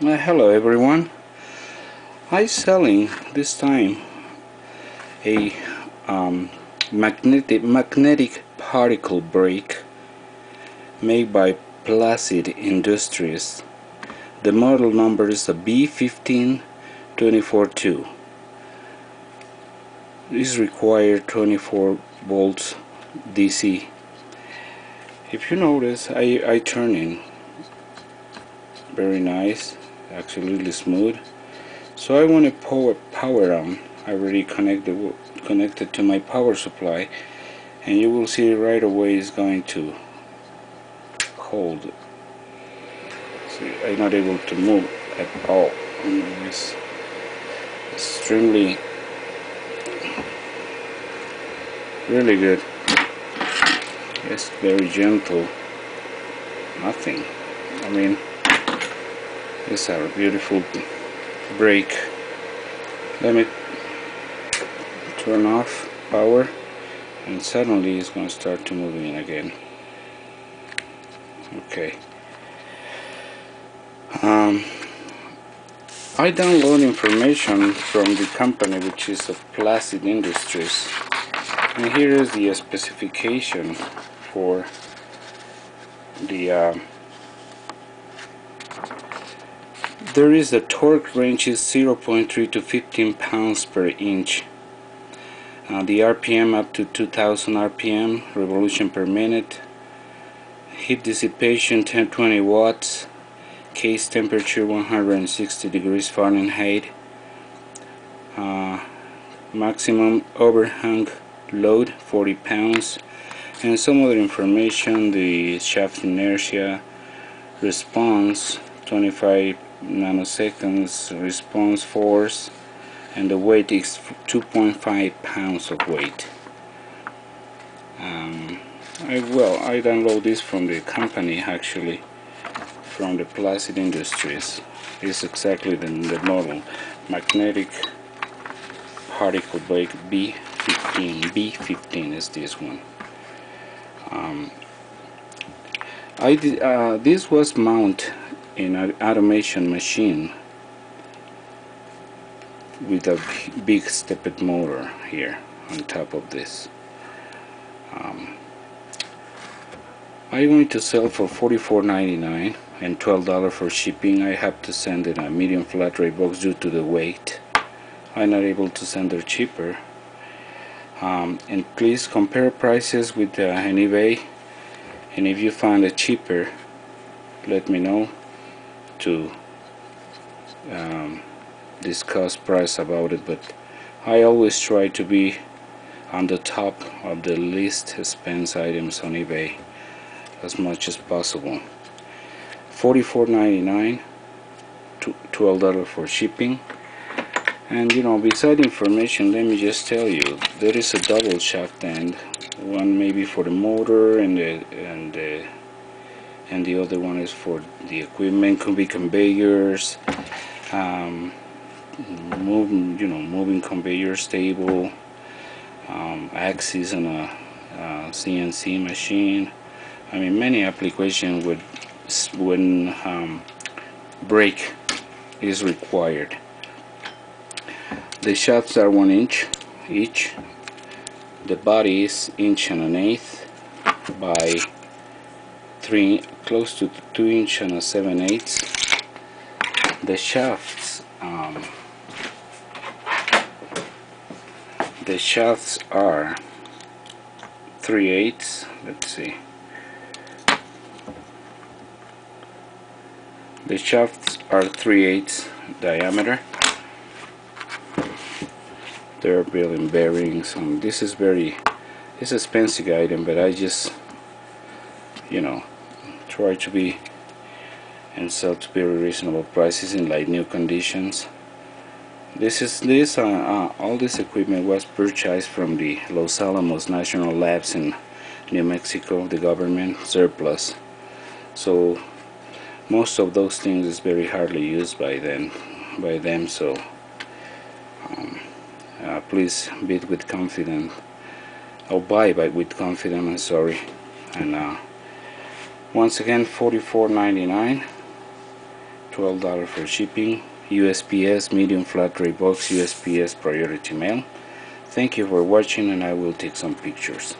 Hello everyone. I'm selling this time a um, magnetic magnetic particle brake made by Placid Industries. The model number is a B15242. This require 24 volts DC. If you notice, I I turn in very nice absolutely smooth. So I want to power power on I already connected connected to my power supply and you will see right away it's going to hold. See I'm not able to move at all. It's extremely really good. It's very gentle. Nothing. I mean is our beautiful brake let me turn off power and suddenly it's going to start to moving again. Okay. Um, I download information from the company which is of Placid Industries and here is the specification for the uh, there is a torque range is 0.3 to 15 pounds per inch. Uh, the RPM up to 2000 RPM revolution per minute. Heat dissipation 1020 watts. Case temperature 160 degrees Fahrenheit. Uh, maximum overhang load 40 pounds. And some other information the shaft inertia response 25 nanoseconds response force and the weight is 2.5 pounds of weight. Um, I, well I download this from the company actually from the Placid Industries. It's exactly the, the model. Magnetic particle brake B15 B15 is this one. Um, I did, uh, this was mount in an automation machine with a big stepped motor here on top of this. Um, I'm going to sell for $44.99 and $12 for shipping. I have to send in a medium flat rate box due to the weight. I'm not able to send it cheaper. Um, and please compare prices with uh, an eBay and if you find it cheaper let me know to um, discuss price about it but I always try to be on the top of the least expense items on eBay as much as possible. $44.99 $12 for shipping. And you know beside information let me just tell you there is a double shaft end one maybe for the motor and the and the and the other one is for the equipment. Could be conveyors um, moving you know moving conveyors table um, axis on a, CNC machine. I mean many applications would when um, brake is required. The shafts are one inch each. The body is inch and an eighth by three close to two inch and a seven eighths. The shafts um, the shafts are three eighths. Let's see. The shafts are three eighths diameter. They're building bearings and this is very it's expensive item but I just you know try to be and sell to very reasonable prices in like new conditions. This is this uh, uh, all this equipment was purchased from the Los Alamos National Labs in New Mexico the government surplus. So most of those things is very hardly used by them by them so um, uh, please bid with confidence. Or buy by with confidence I'm sorry. And uh, once again $44.99 $12 for shipping USPS medium flat rate box USPS priority mail. Thank you for watching and I will take some pictures